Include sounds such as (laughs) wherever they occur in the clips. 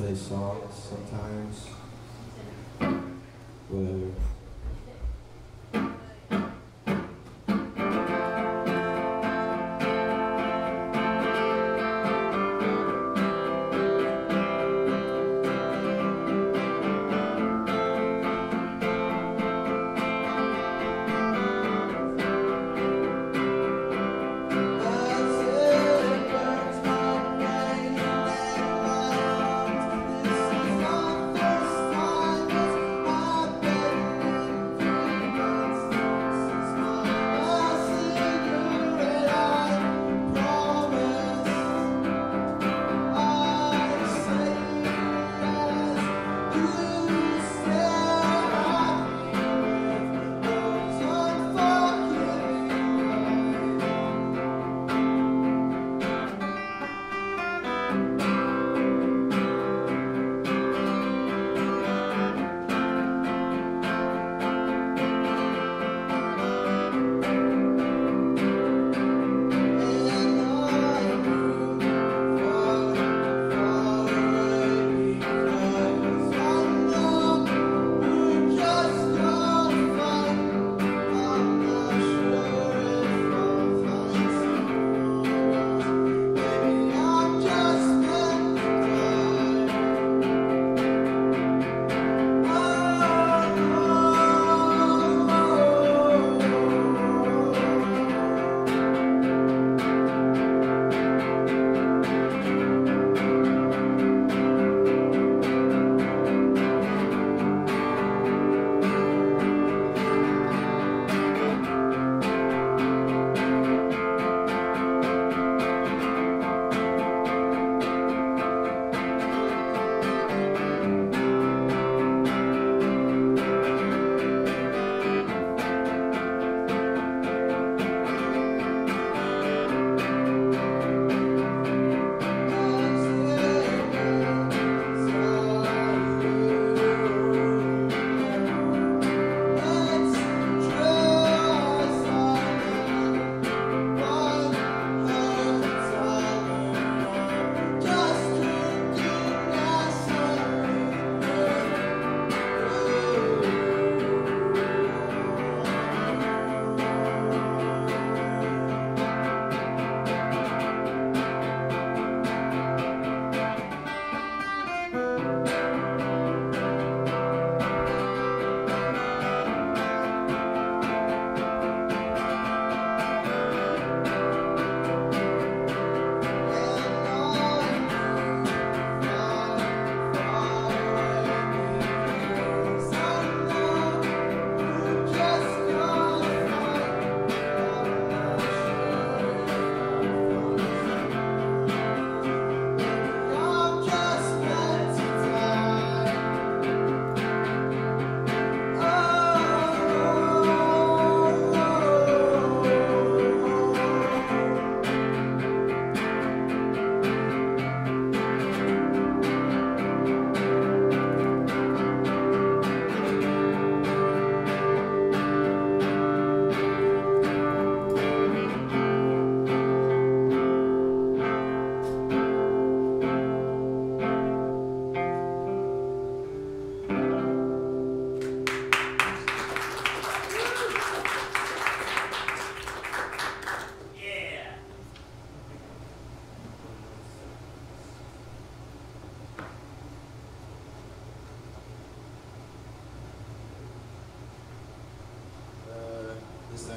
play songs sometimes.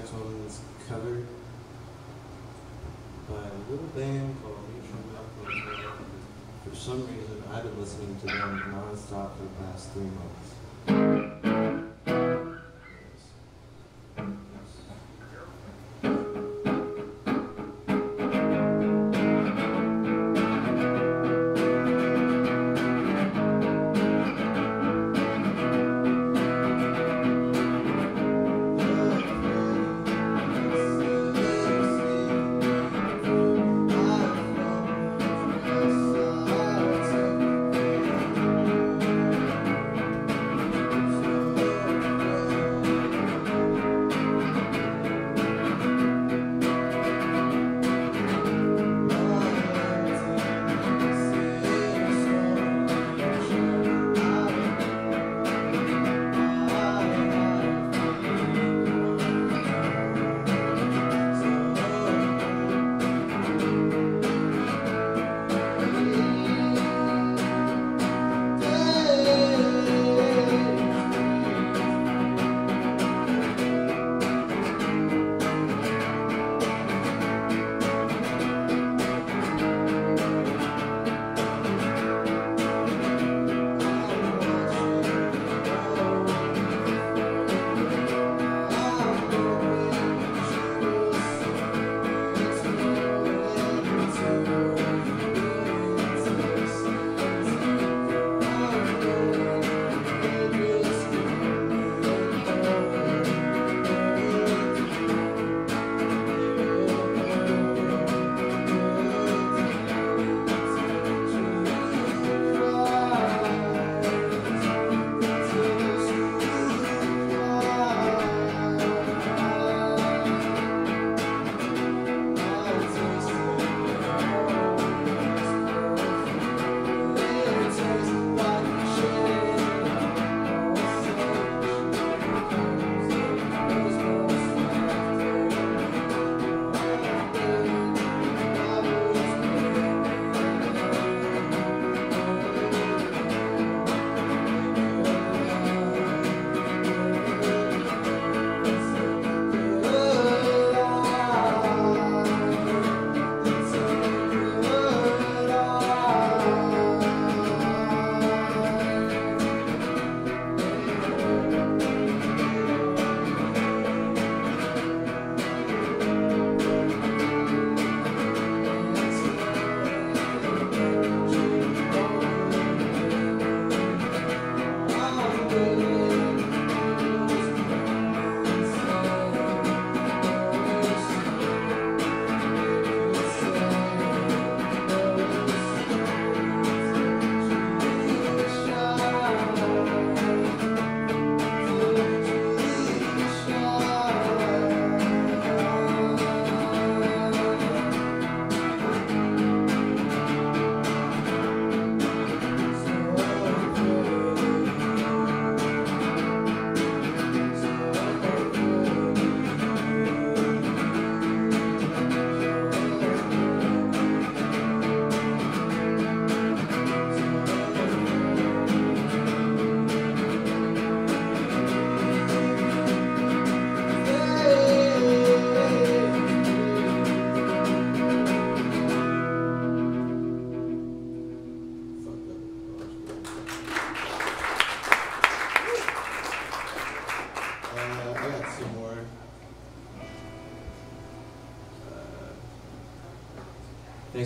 This next one is covered by a little band called Mutual Meltdown. For some reason, I've been listening to them nonstop for the past three months.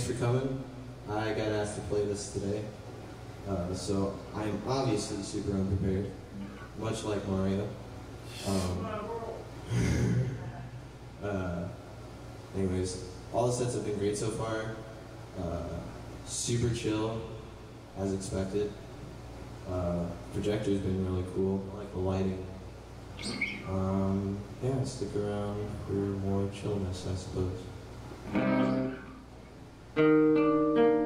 For coming. I got asked to play this today, uh, so I'm obviously super unprepared, much like Mario. Um, (laughs) uh, anyways, all the sets have been great so far. Uh, super chill, as expected. Uh, projector's been really cool. I like the lighting. Um, yeah, stick around for more chillness, I suppose. Thank you.